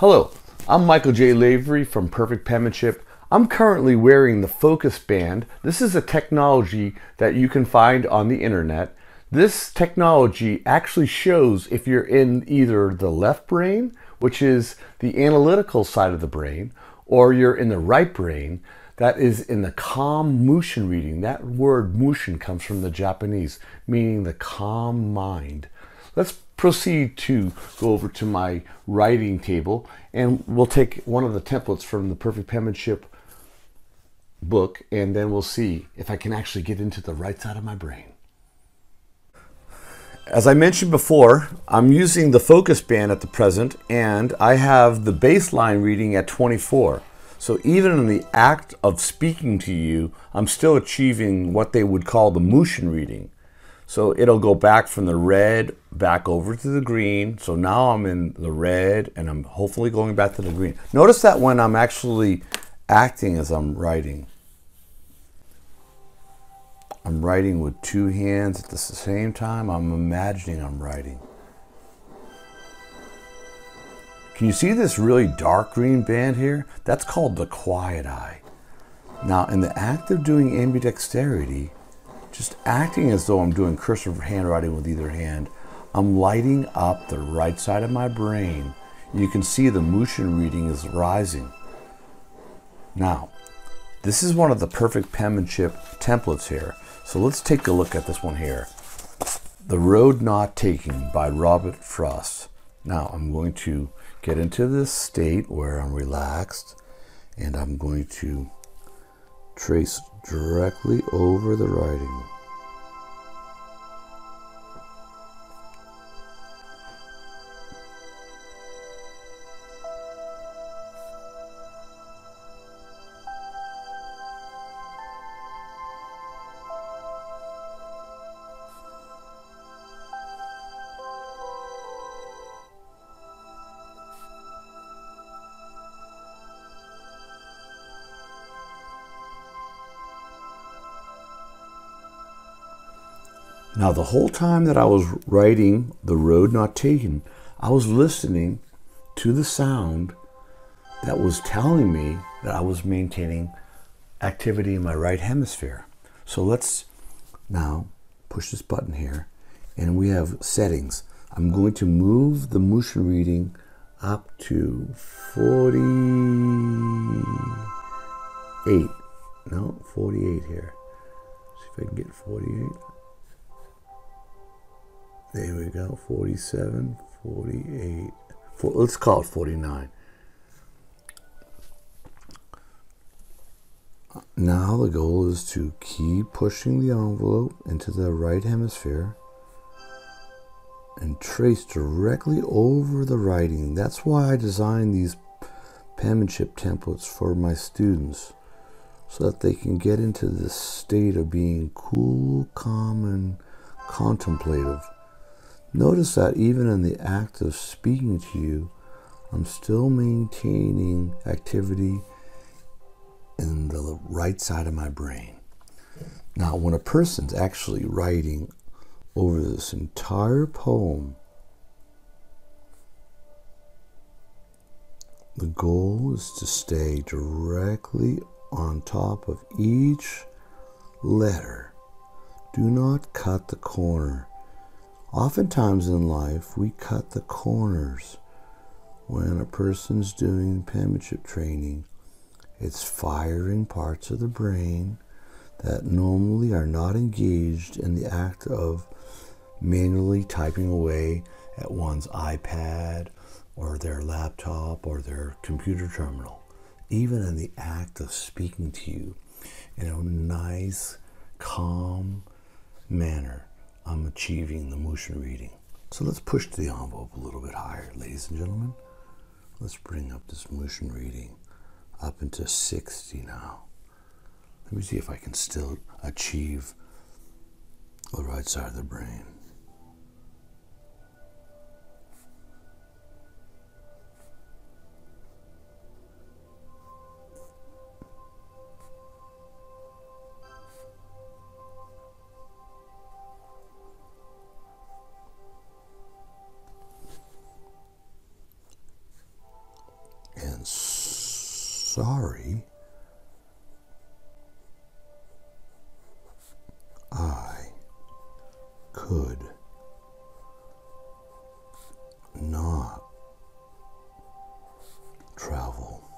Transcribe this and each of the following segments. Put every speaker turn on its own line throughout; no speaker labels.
Hello, I'm Michael J. Lavery from Perfect Penmanship. I'm currently wearing the Focus Band. This is a technology that you can find on the internet. This technology actually shows if you're in either the left brain, which is the analytical side of the brain, or you're in the right brain, that is in the calm mushin reading. That word mushin comes from the Japanese, meaning the calm mind. Let's proceed to go over to my writing table and we'll take one of the templates from the Perfect Penmanship book and then we'll see if I can actually get into the right side of my brain. As I mentioned before, I'm using the focus band at the present and I have the baseline reading at 24. So even in the act of speaking to you, I'm still achieving what they would call the mushin reading. So it'll go back from the red back over to the green. So now I'm in the red and I'm hopefully going back to the green. Notice that when I'm actually acting as I'm writing, I'm writing with two hands at the same time. I'm imagining I'm writing. Can you see this really dark green band here? That's called the quiet eye. Now, in the act of doing ambidexterity, just acting as though I'm doing cursive handwriting with either hand, I'm lighting up the right side of my brain. You can see the mushin reading is rising. Now, this is one of the perfect penmanship templates here. So let's take a look at this one here. The Road Not Taken by Robert Frost. Now I'm going to get into this state where I'm relaxed and I'm going to trace directly over the writing. Now, the whole time that I was writing The Road Not Taken, I was listening to the sound that was telling me that I was maintaining activity in my right hemisphere. So let's now push this button here, and we have settings. I'm going to move the mushin reading up to 48. No, 48 here. See if I can get 48. There we go, 47, 48. For, let's call it 49. Now the goal is to keep pushing the envelope into the right hemisphere and trace directly over the writing. That's why I designed these penmanship templates for my students so that they can get into this state of being cool, calm, and contemplative. Notice that even in the act of speaking to you, I'm still maintaining activity in the right side of my brain. Now, when a person's actually writing over this entire poem, the goal is to stay directly on top of each letter. Do not cut the corner. Oftentimes in life, we cut the corners when a person's doing penmanship training. It's firing parts of the brain that normally are not engaged in the act of manually typing away at one's iPad or their laptop or their computer terminal. Even in the act of speaking to you in a nice, calm manner I'm achieving the mushin reading. So let's push the envelope a little bit higher, ladies and gentlemen. Let's bring up this mushin reading up into 60 now. Let me see if I can still achieve the right side of the brain. sorry I could not travel.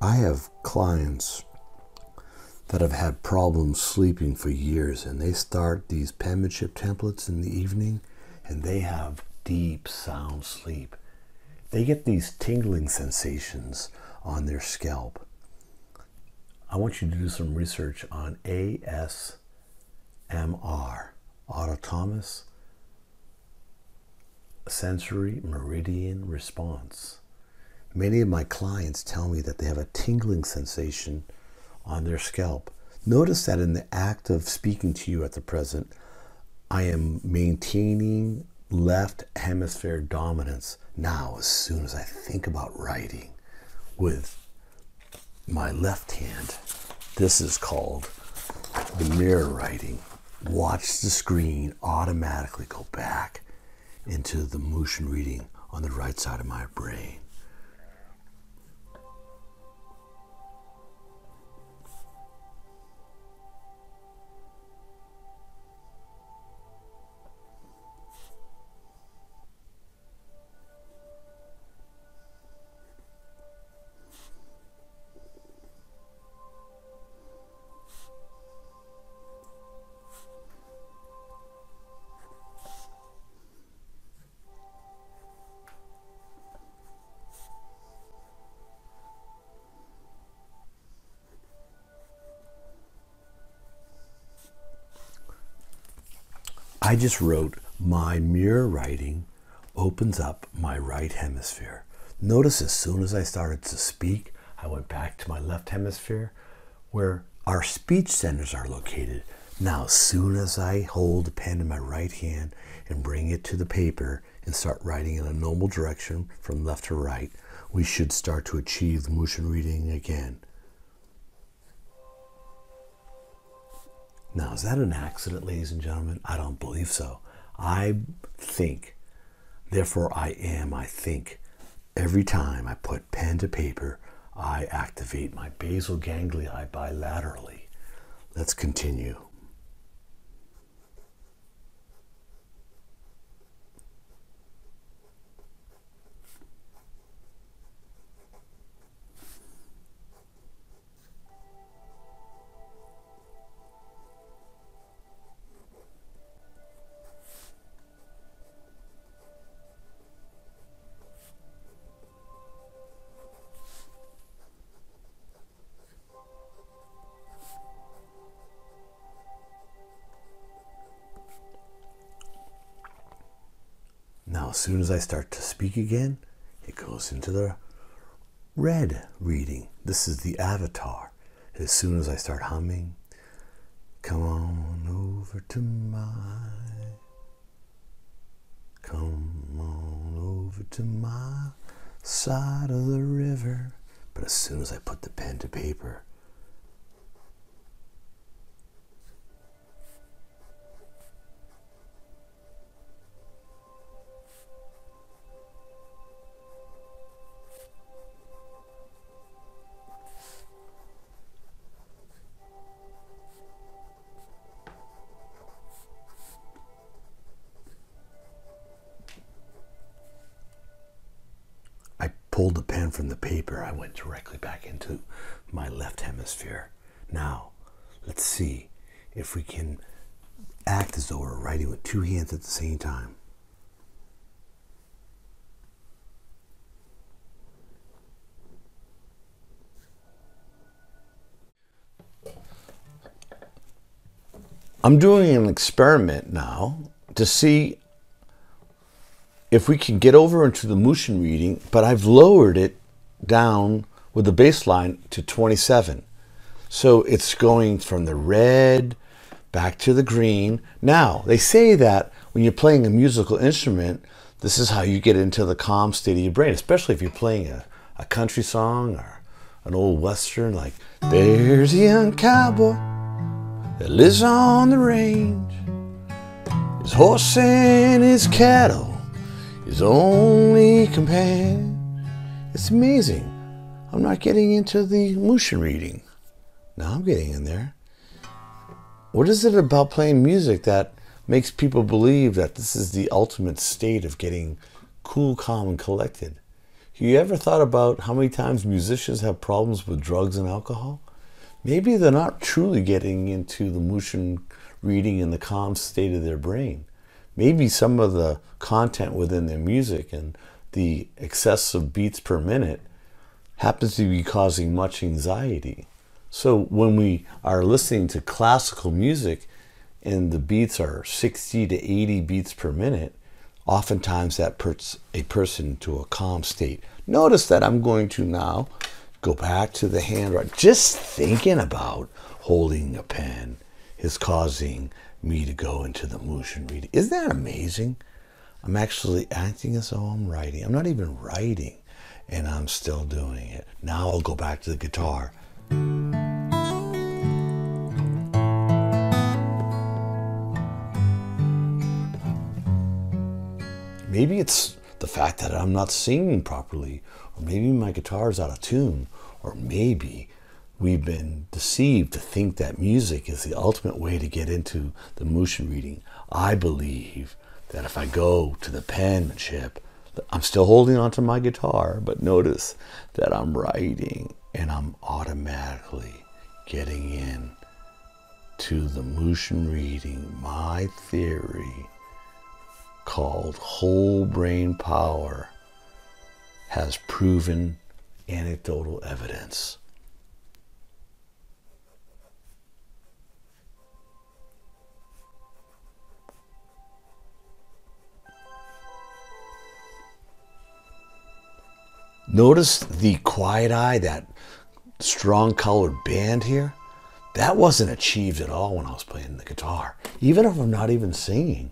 I have clients that have had problems sleeping for years and they start these penmanship templates in the evening and they have deep sound sleep they get these tingling sensations on their scalp. I want you to do some research on ASMR, autonomous sensory meridian response. Many of my clients tell me that they have a tingling sensation on their scalp. Notice that in the act of speaking to you at the present, I am maintaining left hemisphere dominance. Now, as soon as I think about writing with my left hand, this is called the mirror writing. Watch the screen automatically go back into the mushin reading on the right side of my brain. I just wrote, My mirror writing opens up my right hemisphere. Notice as soon as I started to speak, I went back to my left hemisphere where our speech centers are located. Now, as soon as I hold the pen in my right hand and bring it to the paper and start writing in a normal direction from left to right, we should start to achieve mushin reading again. Now, is that an accident, ladies and gentlemen? I don't believe so. I think, therefore I am, I think. Every time I put pen to paper, I activate my basal ganglia bilaterally. Let's continue. As soon as I start to speak again, it goes into the red reading. This is the avatar. As soon as I start humming, come on over to my, come on over to my side of the river. But as soon as I put the pen to paper, pulled the pen from the paper, I went directly back into my left hemisphere. Now, let's see if we can act as though we're writing with two hands at the same time. I'm doing an experiment now to see if we can get over into the mushin reading, but I've lowered it down with the baseline to 27. So it's going from the red back to the green. Now, they say that when you're playing a musical instrument, this is how you get into the calm state of your brain, especially if you're playing a, a country song or an old western like There's a young cowboy that lives on the range. His horse and his cattle his only companion. It's amazing. I'm not getting into the mushin reading. Now I'm getting in there. What is it about playing music that makes people believe that this is the ultimate state of getting cool, calm, and collected? Have you ever thought about how many times musicians have problems with drugs and alcohol? Maybe they're not truly getting into the mushin reading and the calm state of their brain. Maybe some of the content within their music and the excessive beats per minute happens to be causing much anxiety. So when we are listening to classical music and the beats are 60 to 80 beats per minute, oftentimes that puts a person to a calm state. Notice that I'm going to now go back to the handwriting. Just thinking about holding a pen is causing me to go into the mushin reading. Isn't that amazing? I'm actually acting as though I'm writing. I'm not even writing, and I'm still doing it. Now I'll go back to the guitar. Maybe it's the fact that I'm not singing properly, or maybe my guitar is out of tune, or maybe we've been deceived to think that music is the ultimate way to get into the mushin reading. I believe that if I go to the penmanship, I'm still holding onto my guitar, but notice that I'm writing and I'm automatically getting in to the mushin reading, my theory called whole brain power has proven anecdotal evidence. Notice the quiet eye, that strong colored band here? That wasn't achieved at all when I was playing the guitar, even if I'm not even singing.